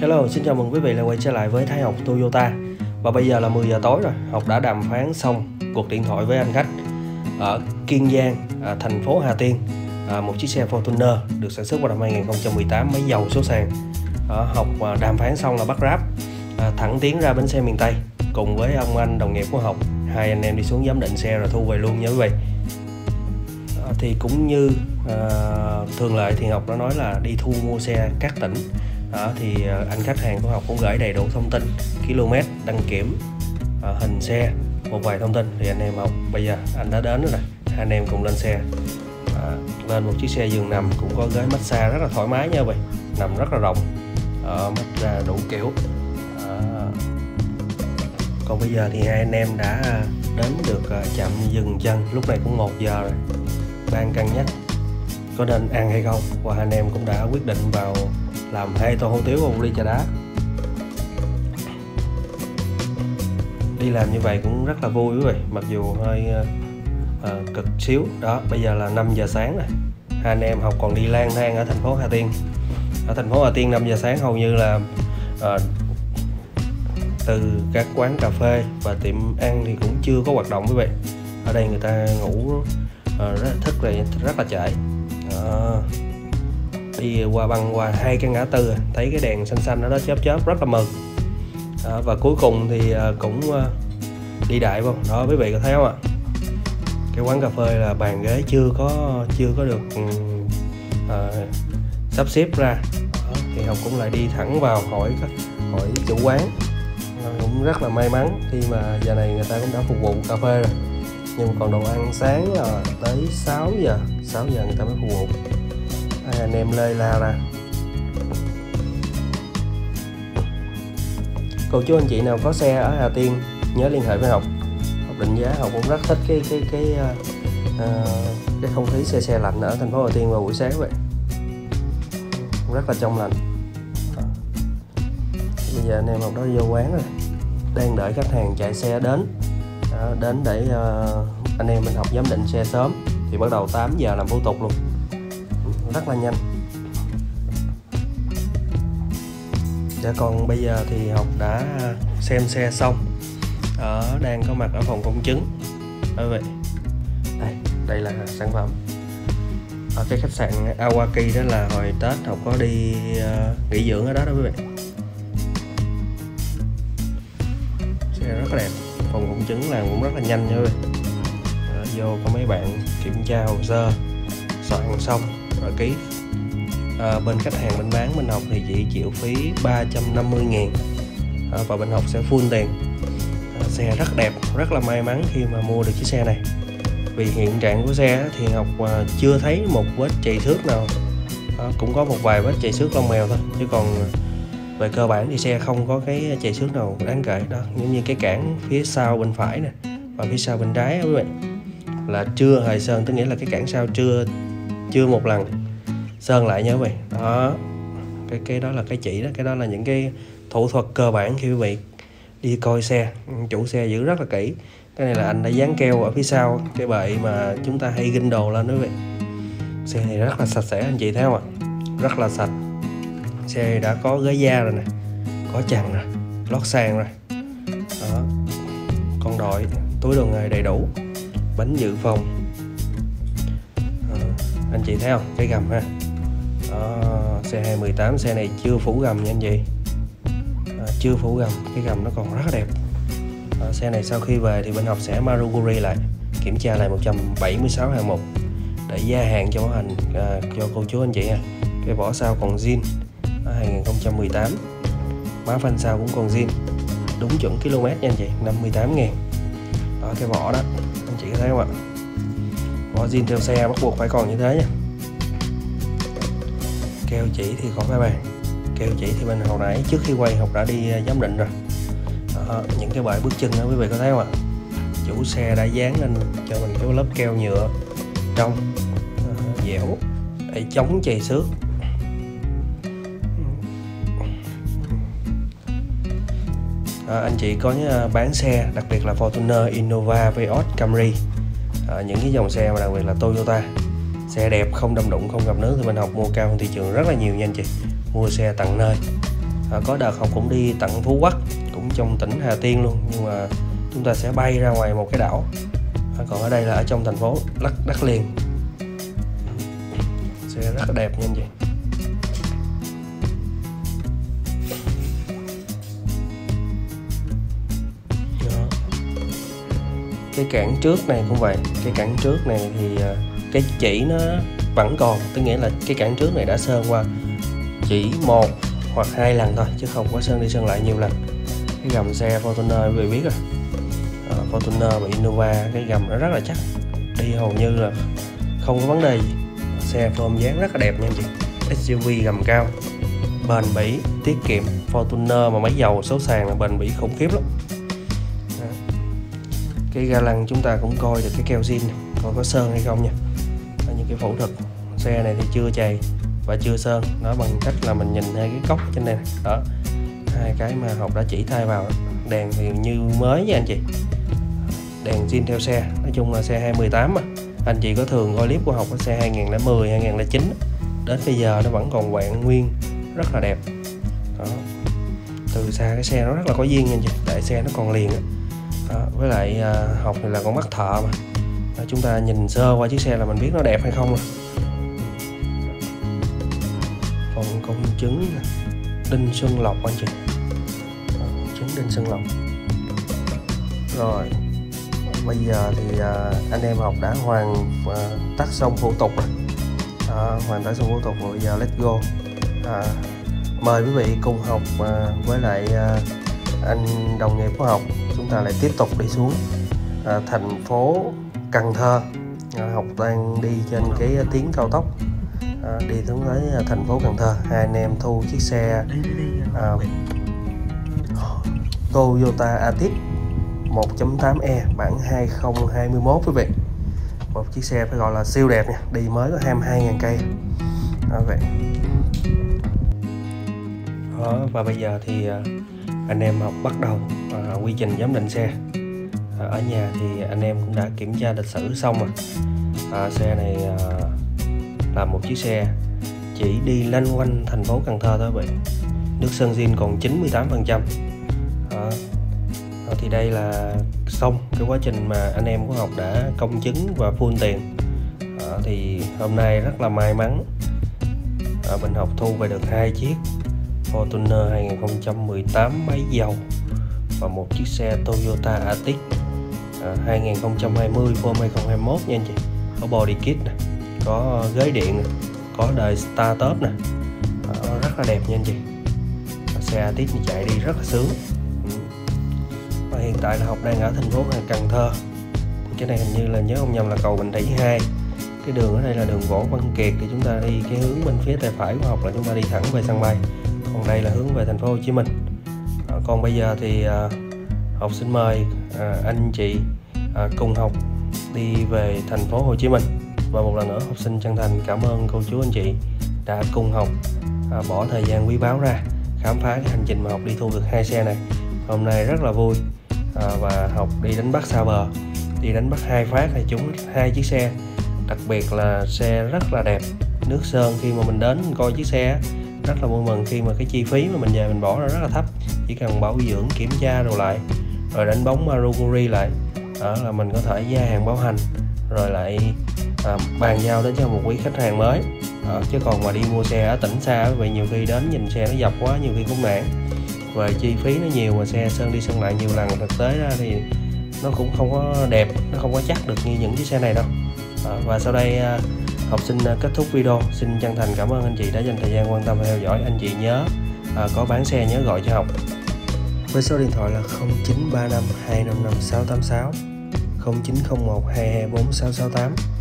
Hello, xin chào mừng quý vị lại quay trở lại với Thái Học Toyota. Và bây giờ là 10 giờ tối rồi, Học đã đàm phán xong cuộc điện thoại với anh khách Ở Kiên Giang, à, thành phố Hà Tiên. À, Một chiếc xe Fortuner được sản xuất vào năm 2018 máy dầu số sàn. À, Học à, đàm phán xong là bắt ráp à, thẳng tiến ra bến xe miền Tây Cùng với ông anh đồng nghiệp của Học. Hai anh em đi xuống giám định xe rồi thu về luôn nha quý vị. À, Thì cũng như à, thường lệ thì Học đã nói là đi thu mua xe các tỉnh đó, thì ờ, anh khách hàng của học cũng gửi đầy đủ thông tin km đăng kiểm ờ, hình xe một vài thông tin thì anh em học. Bây giờ anh đã đến rồi nè hai anh em cùng lên xe. À, lên một chiếc xe giường nằm cũng có ghế massage rất là thoải mái nha vậy nằm rất là rộng à, massage đủ kiểu. À, còn bây giờ thì hai anh em đã đến được chạm dừng chân lúc này cũng một giờ rồi đang cân nhắc có nên ăn hay không. Và hai anh em cũng đã quyết định vào làm hai tô hủ tiếu và một ly trà đá. Đi làm như vậy cũng rất là vui quý vị mặc dù hơi uh, cực xíu. Đó bây giờ là 5 giờ sáng rồi. Hai anh em học còn đi lang thang ở thành phố Hà Tiên. Ở thành phố Hà Tiên 5 giờ sáng hầu như là uh, từ các quán cà phê và tiệm ăn thì cũng chưa có hoạt động quý vị. Ở đây người ta ngủ uh, rất thức là rất là trễ. Uh, đi qua băng qua hai cái ngã tư à, thấy cái đèn xanh xanh ở đó chớp chớp rất là mừng. Đó, và cuối cùng thì à, cũng à, đi đại không đó quý vị có thấy không ạ? Cái quán cà phê là bàn ghế chưa có chưa có được uh, sắp xếp ra. Thì học cũng lại đi thẳng vào hỏi hỏi chủ quán. Cũng rất là may mắn khi mà giờ này người ta cũng đã phục vụ cà phê rồi. Nhưng còn đồ ăn sáng là tới 6 giờ 6 giờ người ta mới phục vụ hai anh em lơi la ra. Cô chú anh chị nào có xe ở Hà Tiên nhớ liên hệ với học học định giá học cũng rất thích cái cái cái uh, cái không khí xe xe lạnh ở thành phố Hà Tiên vào buổi sáng vậy. Rất là trong lành. Bây giờ anh em học đó vô quán rồi. Đang đợi khách hàng chạy xe đến. Đến để uh, anh em mình học giám định xe sớm. Thì bắt đầu 8 giờ làm thủ tục luôn rất là nhanh. Dạ còn bây giờ thì Học đã xem xe xong. Ở đang có mặt ở phòng công chứng. Bởi vậy. Đây đây là sản phẩm. Ở cái khách sạn Awaki đó là hồi Tết Học có đi uh, nghỉ dưỡng ở đó đó quý vị. Xe rất là đẹp. Phòng công chứng làm cũng rất là nhanh nha quý vị. Ờ, vô có mấy bạn kiểm tra hồ sơ. Soạn xong rồi ký. À, bên khách hàng bên bán bên học thì chỉ chịu phí 350 ngàn à, và bên học sẽ full tiền. À, xe rất đẹp rất là may mắn khi mà mua được chiếc xe này. Vì hiện trạng của xe thì học à, chưa thấy một vết chạy xước nào. À, cũng có một vài vết chạy xước lông mèo thôi chứ còn về cơ bản thì xe không có cái chạy xước nào đáng kể đó giống như cái cản phía sau bên phải nè và phía sau bên trái quý vị. Là chưa hề sơn tức nghĩa là cái cản sau chưa chưa một lần. Sơn lại nhớ vậy đó. Cái cái đó là cái chỉ đó. Cái đó là những cái thủ thuật cơ bản khi quý vị đi coi xe. Chủ xe giữ rất là kỹ. Cái này là anh đã dán keo ở phía sau. Cái bệ mà chúng ta hay ginh đồ lên quý vị. Xe này rất là sạch sẽ, anh chị thấy không ạ? Rất là sạch. Xe đã có ghế da rồi nè. Có chằn rồi lót sàn rồi. Đó. Con đội, túi đồ nghề đầy đủ. Bánh dự phòng anh chị thấy không? Cái gầm ha. Đó, xe 218 xe này chưa phủ gầm nha anh chị. À, chưa phủ gầm cái gầm nó còn rất đẹp. À, xe này sau khi về thì bên học sẽ Maruguri lại kiểm tra lại 176 hạng mục để gia hạn cho bảo hành à, cho cô chú anh chị ha. Cái vỏ sau còn zin à, 2018 má phanh sau cũng còn zin đúng chuẩn km nha anh chị 58 ngàn. Đó cái vỏ đó anh chị có thấy không ạ? Bỏ zin theo xe bắt buộc phải còn như thế nha. Keo chỉ thì có phải bàn. Keo chỉ thì bên hồi nãy trước khi quay học đã đi à, giám định rồi. Đó, những cái bãi bước chân đó quý vị có thấy không ạ? Chủ xe đã dán lên cho mình cái lớp keo nhựa trong ờ, dẻo. Để chống chày xước. À, anh chị có à, bán xe đặc biệt là Fortuner, Innova, Vios, Camry à, những cái dòng xe mà đặc biệt là Toyota xe đẹp không đâm đụng không gặp nước thì mình học mua cao hơn thị trường rất là nhiều nha anh chị. Mua xe tặng nơi. À, có đợt học cũng đi tận phú quốc cũng trong tỉnh hà tiên luôn nhưng mà chúng ta sẽ bay ra ngoài một cái đảo. À, còn ở đây là ở trong thành phố đất đất liền xe rất là đẹp nha anh chị. Cái cản trước này cũng vậy. Cái cản trước này thì ờ, cái chỉ nó vẫn còn tức nghĩa là cái cản trước này đã sơn qua chỉ một hoặc hai lần thôi chứ không có sơn đi sơn lại nhiều lần. Cái gầm xe Fortuner quý vị biết rồi. À, Fortuner và Innova cái gầm nó rất là chắc. Đi hầu như là không có vấn đề gì. Xe form dáng rất là đẹp nha anh chị. SUV gầm cao bền bỉ tiết kiệm. Fortuner mà máy dầu số sàn là bền bỉ khủng khiếp lắm cái ga lăng chúng ta cũng coi được cái keo zin coi có sơn hay không nha. Ở những cái phẫu thuật xe này thì chưa chày và chưa sơn, nó bằng cách là mình nhìn hai cái cốc trên này đó, hai cái mà học đã chỉ thay vào, đèn thì như mới nha anh chị. Đèn zin theo xe, nói chung là xe 2018 mà. Anh chị có thường coi clip của học ở xe 2010 2009 đến bây giờ nó vẫn còn quạng nguyên, rất là đẹp. Đó. từ xa cái xe nó rất là có duyên nha anh chị, tại xe nó còn liền á đó, với lại à, học thì là con mắt thợ mà. Đó, chúng ta nhìn sơ qua chiếc xe là mình biết nó đẹp hay không rồi. Còn công chứng đinh xuân lộc anh chị. Đó, chứng đinh xuân lộc. Rồi bây giờ thì à, anh em học đã hoàn à, tắt xong thủ tục rồi. À, hoàn tất xong thủ tục rồi giờ let's go. À, mời quý vị cùng học à, với lại à, anh đồng nghiệp của học chúng ta lại tiếp tục đi xuống à, thành phố Cần Thơ. À, học đang đi trên cái tuyến cao tốc à, đi xuống tới à, thành phố Cần Thơ. Hai anh em thu chiếc xe à, Toyota Altis 1.8e bản 2021 quý vị. Một chiếc xe phải gọi là siêu đẹp nha đi mới có 22.000 cây. Đó vậy. Đó, và bây giờ thì à, anh em học bắt đầu à, quy trình giám định xe. À, ở nhà thì anh em cũng đã kiểm tra lịch sử xong rồi. À, xe này à, là một chiếc xe chỉ đi lanh quanh thành phố Cần Thơ thôi vậy nước sơn zin còn 98 phần trăm. Thì đây là xong cái quá trình mà anh em của học đã công chứng và full tiền. À, thì hôm nay rất là may mắn. À, mình học thu về được hai chiếc. Fortuner 2018 máy dầu và một chiếc xe Toyota Altis à, 2020 Form 2021 nha anh chị. Có body kit này có ghế điện này, có đời startup nè. À, rất là đẹp nha anh chị. À, xe Altis chạy đi rất là sướng. Ừ. Và hiện tại là học đang ở thành phố Cần Thơ. Cái này hình như là nhớ không nhầm là cầu Bình Thủy 2 cái đường ở đây là đường Võ Văn Kiệt thì chúng ta đi cái hướng bên phía tay phải của học là chúng ta đi thẳng về sân bay còn đây là hướng về thành phố Hồ Chí Minh. À, còn bây giờ thì à, học sinh mời à, anh chị à, cùng học đi về thành phố Hồ Chí Minh. Và một lần nữa học sinh chân thành cảm ơn cô chú anh chị đã cùng học à, bỏ thời gian quý báu ra khám phá cái hành trình mà học đi thu được hai xe này. Hôm nay rất là vui à, và học đi đánh bắt xa bờ. Đi đánh bắt hai phát thì chúng hai chiếc xe. Đặc biệt là xe rất là đẹp. Nước sơn khi mà mình đến mình coi chiếc xe rất là vui mừng khi mà cái chi phí mà mình về mình bỏ ra rất là thấp. Chỉ cần bảo dưỡng kiểm tra rồi lại rồi đánh bóng Maruguri lại. Đó là mình có thể gia hàng bảo hành rồi lại à, bàn giao đến cho một quý khách hàng mới. Đó, chứ còn mà đi mua xe ở tỉnh xa vậy nhiều khi đến nhìn xe nó dập quá nhiều khi cũng nản. Về chi phí nó nhiều mà xe sơn đi sơn lại nhiều lần thực tế ra thì nó cũng không có đẹp nó không có chắc được như những chiếc xe này đâu. À, và sau đây à, học sinh à, kết thúc video. Xin chân thành cảm ơn anh chị đã dành thời gian quan tâm theo dõi. Anh chị nhớ à, có bán xe nhớ gọi cho học. Với số điện thoại là 0935 255 686 0901 224 668